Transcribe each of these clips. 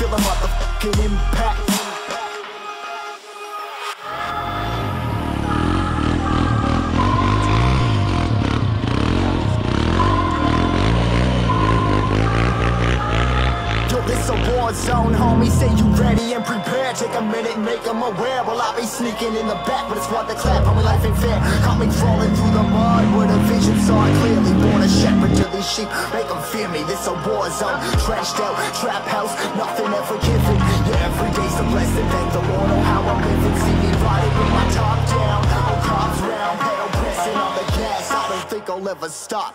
feel a motherfucking impact. war zone, homie. Say you ready and prepared. Take a minute, make them aware. Well, I be sneaking in the back, but it's worth the clap. Homie, life ain't fair. Caught me crawling through the mud where the vision are clearly. Born a shepherd to these sheep, make them fear me. This a war zone. Trashed out, trap house, nothing ever given. Yeah, every day's a blessing. Thank the Lord on how I'm living. See me riding with my top down. No cops round, pedal pressing on the gas. I don't think I'll ever stop.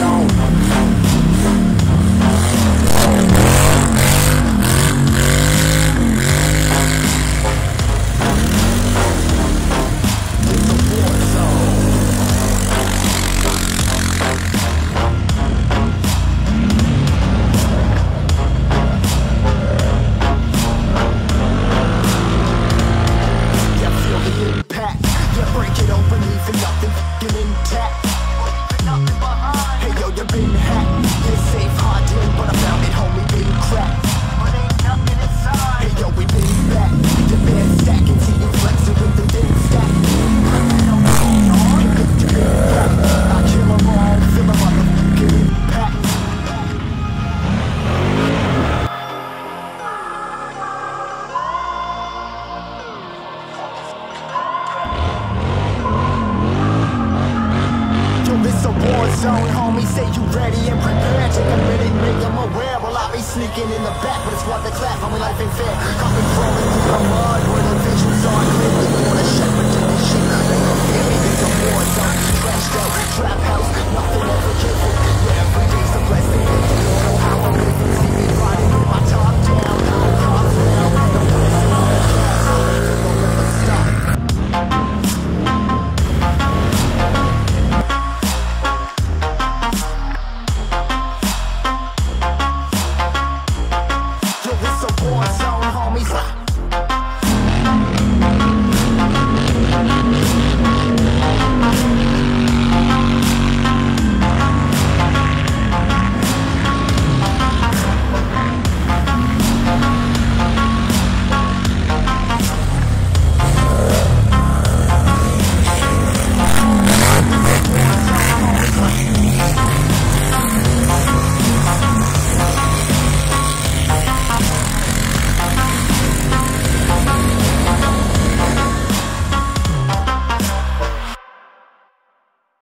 war ready and prepared. Take a minute, make them aware. Well, I be sneaking in the back, but it's what the clap. Homie, life ain't fair. Me crawling through the mud where the visions are clearly. Born a shepherd to these sheep. Make them fear me. This a war zone, trashed out, trap house, nothing ever given.